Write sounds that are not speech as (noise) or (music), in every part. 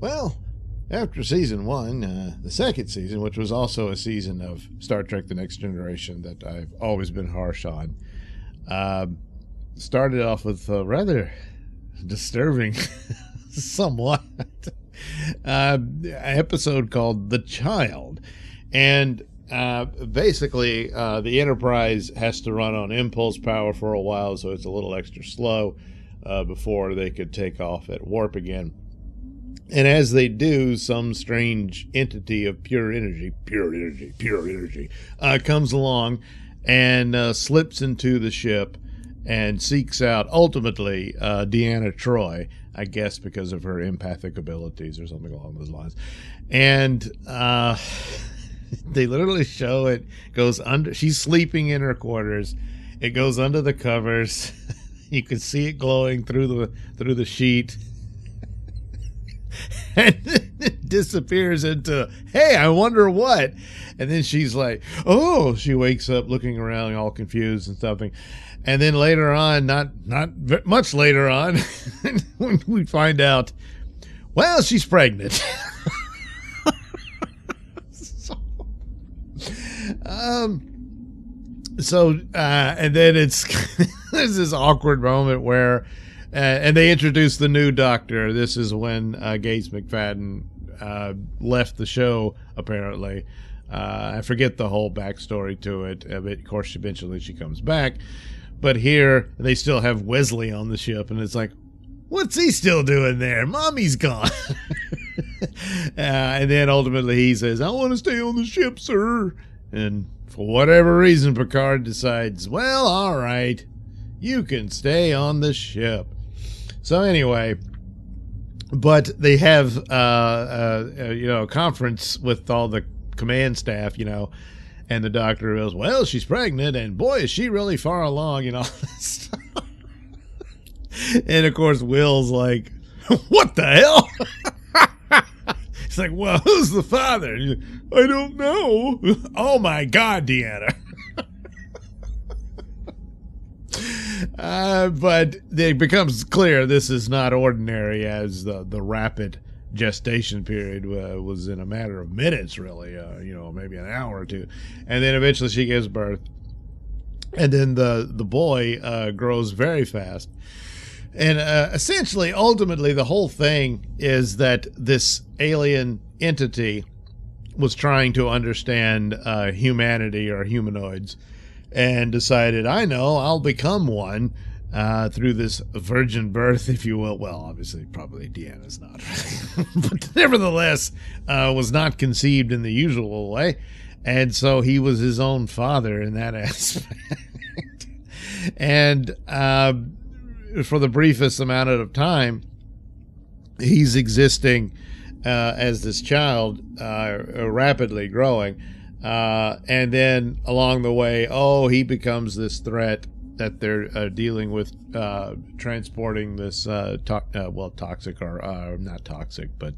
Well, after season one, uh, the second season, which was also a season of Star Trek The Next Generation that I've always been harsh on, uh, started off with a rather disturbing, (laughs) somewhat, uh, episode called The Child. And uh, basically, uh, the Enterprise has to run on impulse power for a while, so it's a little extra slow uh, before they could take off at warp again. And as they do, some strange entity of pure energy, pure energy, pure energy, uh, comes along and uh, slips into the ship and seeks out ultimately uh, Deanna Troi, I guess because of her empathic abilities or something along those lines. And uh, (laughs) they literally show it goes under. She's sleeping in her quarters. It goes under the covers. (laughs) you can see it glowing through the through the sheet (laughs) and it disappears into hey i wonder what. And then she's like oh she wakes up looking around all confused and something and then later on not not much later on (laughs) when we find out well she's pregnant. (laughs) So, um so uh and then it's there's this awkward moment where and they introduced the new doctor. This is when uh, Gates McFadden uh, left the show, apparently. Uh, I forget the whole backstory to it. Uh, but of course, eventually she comes back. But here, they still have Wesley on the ship, and it's like, what's he still doing there? Mommy's gone. (laughs) Uh, and then ultimately he says, I want to stay on the ship, sir. And for whatever reason, Picard decides, well, all right, you can stay on the ship. So anyway, but they have uh, uh, uh, you know a conference with all the command staff, you know, and the doctor goes, "Well, she's pregnant, and boy, is she really far along," you know. (laughs) and of course, Will's like, (laughs) "What the hell?" (laughs) He's like, "Well, who's the father?" I don't know. oh my God, Deanna. Uh, but it becomes clear this is not ordinary, as the the rapid gestation period uh, was in a matter of minutes, really. Uh, you know, maybe an hour or two, and then eventually she gives birth, and then the the boy uh, grows very fast. And uh, essentially, ultimately, the whole thing is that this alien entity was trying to understand uh, humanity or humanoids and decided, I know, I'll become one uh, through this virgin birth, if you will. Well, obviously, probably Deanna's not, (laughs) but nevertheless, uh, was not conceived in the usual way. And so he was his own father in that (laughs) aspect. and uh, for the briefest amount of time, he's existing uh, as this child, uh, rapidly growing uh, and then along the way, oh, he becomes this threat that they're uh, dealing with uh, transporting this uh, to- uh, well toxic or uh, not toxic but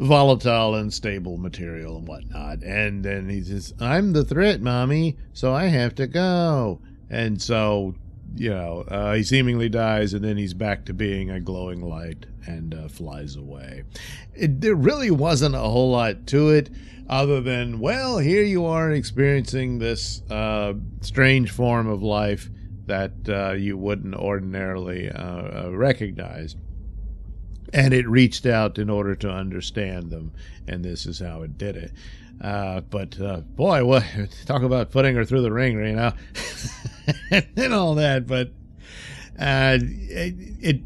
volatile unstable material and whatnot. And then he says i'm the threat mommy so i have to go. And so you know uh, he seemingly dies and then he's back to being a glowing light and uh, flies away it, there really wasn't a whole lot to it other than, well, here you are experiencing this uh, strange form of life that uh, you wouldn't ordinarily uh, uh, recognize. And it reached out in order to understand them, and this is how it did it. But boy, what (laughs) talk about putting her through the ringer, you know, (laughs) (laughs) and all that. But it, it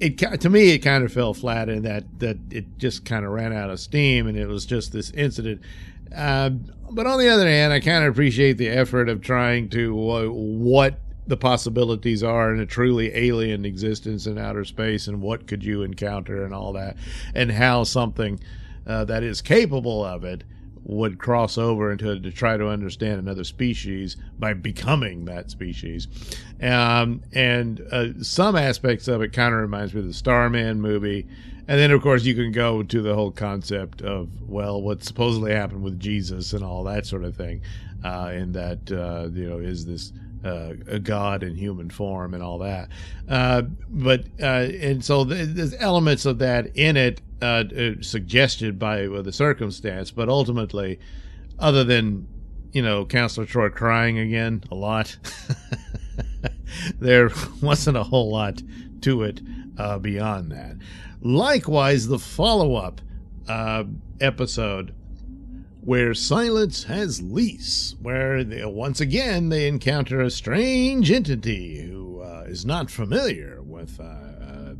it to me it kind of fell flat in that that it just kind of ran out of steam and it was just this incident uh, but on the other hand i kind of appreciate the effort of trying to uh, what the possibilities are in a truly alien existence in outer space and what could you encounter and all that and how something uh, that is capable of it would cross over into to try to understand another species by becoming that species. Um, and uh, some aspects of it kind of reminds me of the Starman movie. And then, of course, you can go to the whole concept of, well, what supposedly happened with Jesus and all that sort of thing. Uh, in that, uh, you know, is this uh, a god in human form and all that. Uh, but uh, and so there's elements of that in it uh, uh, suggested by the circumstance, but ultimately, other than you know Counselor Troi crying again a lot, (laughs) there (laughs) wasn't a whole lot to it uh, beyond that. Likewise, the follow up episode where silence has lease, where they, once again they encounter a strange entity who uh, is not familiar with uh, uh,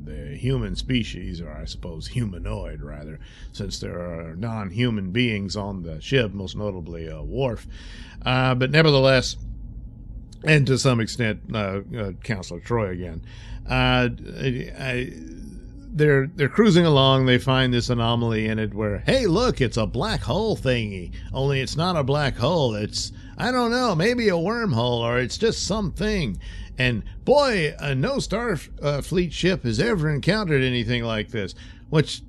the human species, or I suppose humanoid rather, since there are non human beings on the ship, most notably uh, Worf. Uh, but nevertheless, and to some extent, uh, uh, Counselor Troi again. I, I, they're they're cruising along. They find this anomaly in it where, hey, look, it's a black hole thingy. Only it's not a black hole. It's I don't know, maybe a wormhole or it's just something. And boy, uh, no Starfleet uh, ship has ever encountered anything like this, which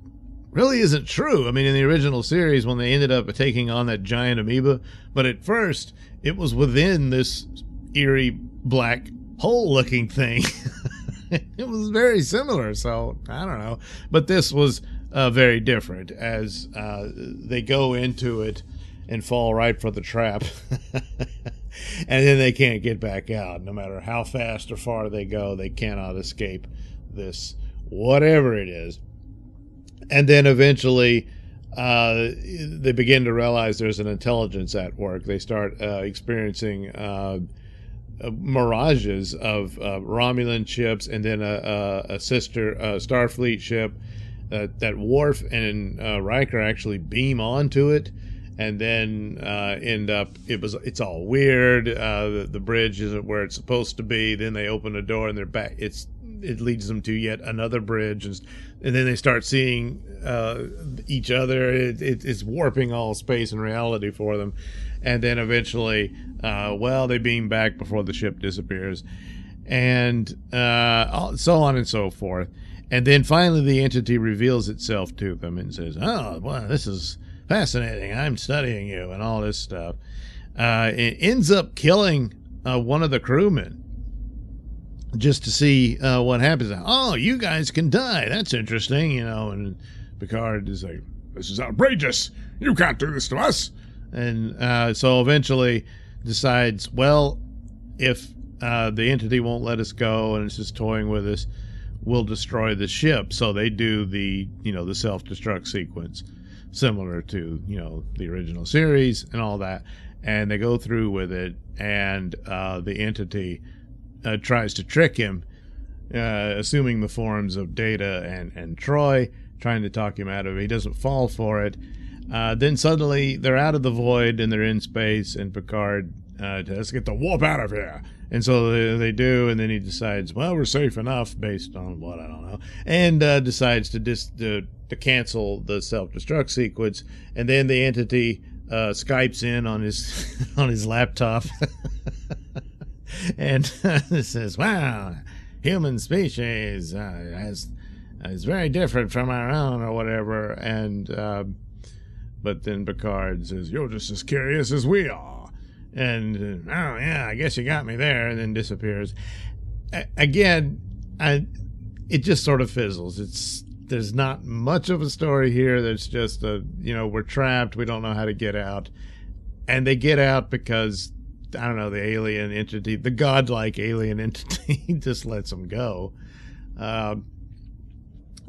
really isn't true. I mean, in the original series, when they ended up taking on that giant amoeba, but at first it was within this eerie black hole looking thing. (laughs) it was very similar. So I don't know, but this was uh, very different as uh, they go into it and fall right for the trap, (laughs) and then they can't get back out. No matter how fast or far they go, they cannot escape this whatever it is. And then eventually. Uh, they begin to realize there's an intelligence at work. They start uh, experiencing uh, mirages of uh, Romulan ships and then a, a, a sister Starfleet ship that Worf and uh, Riker actually beam onto it and then uh, end up it was it's all weird the, the, bridge isn't where it's supposed to be then they open a door and they're back it's it leads them to yet another bridge and, and then they start seeing each other it, it, it's warping all space and reality for them and then eventually, uh, well, they beam back before the ship disappears, and uh, so on and so forth. And then finally, the entity reveals itself to them and says, "Oh, well, this is fascinating. I'm studying you and all this stuff." Uh, it ends up killing uh, one of the crewmen just to see uh, what happens. Oh, you guys can die. That's interesting, you know. And Picard is like, "This is outrageous. You can't do this to us." and uh, so eventually decides, well, if uh, the entity won't let us go and it's just toying with us, we'll destroy the ship. So they do the you know the self destruct sequence, similar to you know the original series and all that, and they go through with it, and uh, the entity uh, tries to trick him. Uh, assuming the forms of Data and, and Troi, trying to talk him out of it. He doesn't fall for it uh, then suddenly they're out of the void and they're in space, and Picard uh, let's get the warp out of here. And so they, they, do, and then he decides, well, we're safe enough based on what I don't know, and uh, decides to dis to, to cancel the self destruct sequence, and then the entity uh, skypes in on his (laughs) on his laptop, (laughs) and (laughs) says, "Wow, human species uh, has is very different from our own, or whatever," and um, but then Picard says, You're just as curious as we are. And, oh, yeah, I guess you got me there, and then disappears. Again, I, it just sort of fizzles. It's there's not much of a story here. There's just a you know we're trapped. We don't know how to get out, and they get out because I don't know the alien entity, the godlike alien (laughs) entity, just lets them go. Um,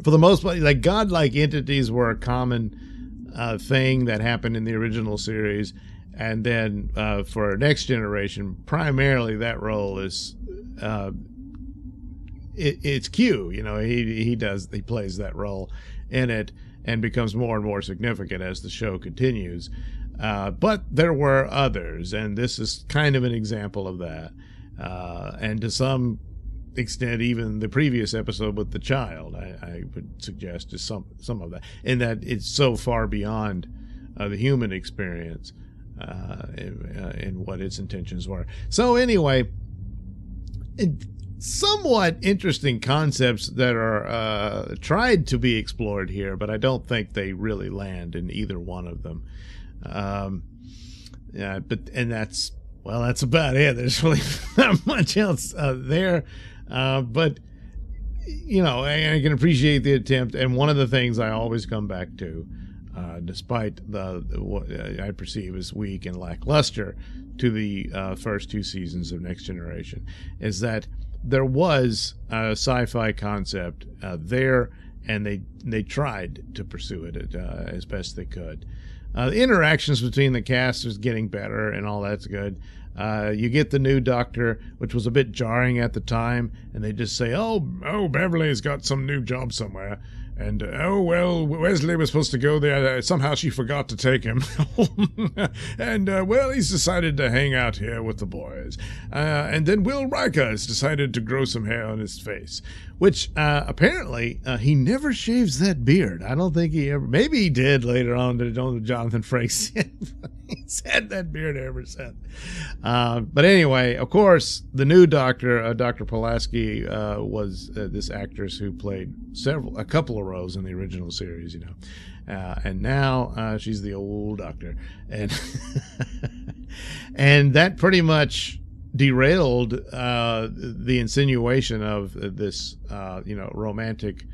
for the most part, like godlike entities were a common uh, thing that happened in the original series, and then uh, for next generation, primarily that role is uh, it, it's Q. You know, he he does he plays that role in it and becomes more and more significant as the show continues. Uh, but there were others, and this is kind of an example of that. Uh, and to some extent even the previous episode with the child I, I, would suggest is some some of that in that it's so far beyond uh, the human experience uh, in, uh, in, what its intentions were so anyway somewhat interesting concepts that are uh, tried to be explored here but I don't think they really land in either one of them um, yeah but and that's well, that's about it. There's really (laughs) not much else uh, there, uh, but you know, I, I, can appreciate the attempt. And one of the things I always come back to, uh, despite the what I perceive as weak and lackluster to the uh, first two seasons of Next Generation, is that there was a sci-fi concept uh, there, and they they tried to pursue it uh, as best they could. Uh, the interactions between the cast is getting better, and all that's good. Uh, you get the new Doctor, which was a bit jarring at the time, and they just say, "Oh, oh, Beverly's got some new job somewhere." And oh well, Wesley was supposed to go there. Uh, somehow she forgot to take him. (laughs) and uh, well, he's decided to hang out here with the boys. Uh, and then Will Riker has decided to grow some hair on his face, which uh, apparently uh, he never shaves that beard. I don't think he ever. Maybe he did later on to Jonathan Frakes. (laughs) he's had that beard ever since. but anyway, of course, the new Doctor, Dr. Pulaski, was this actress who played several, a couple of roles in the original series, you know. Uh, and now uh, she's the old doctor, and (laughs) and that pretty much derailed uh, the insinuation of this, uh, you know, romantic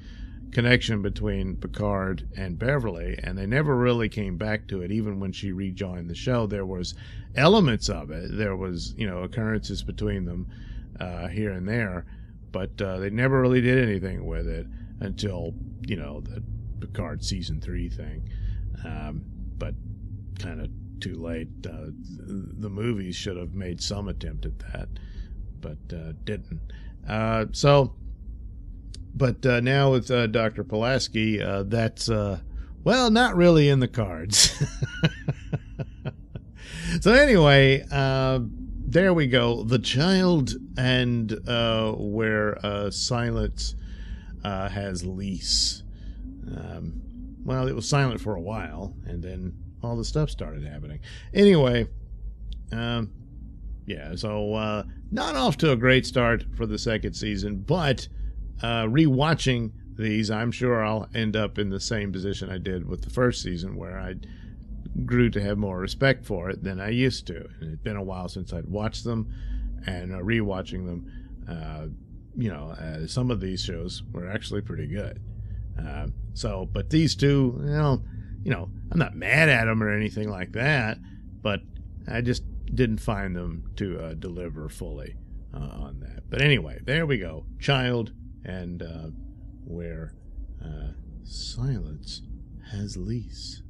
connection between Picard and Beverly, and they never really came back to it. Even when she rejoined the show, there was elements of it. There was, you know, occurrences between them uh, here and there, but uh, they never really did anything with it until you know the Picard season three thing, um, but kind of too late. Uh, the movies should have made some attempt at that, but uh, didn't. Uh, so, but uh, now with uh, Dr. Pulaski, uh, that's well, not really in the cards. (laughs) so anyway, there we go. The child and where silence has lease. Um, well, it was silent for a while, and then all the stuff started happening. Anyway, um, yeah, so uh, not off to a great start for the second season, but uh, rewatching these, I'm sure I'll end up in the same position I did with the first season, where I grew to have more respect for it than I used to. And it's been a while since I'd watched them, and uh, rewatching them uh, you know, uh, some of these shows were actually pretty good. Uh, so, but these two, you know, you know, I'm not mad at them or anything like that, but I just didn't find them to uh, deliver fully uh, on that. But anyway, there we go. Child and uh, where uh, silence has lease.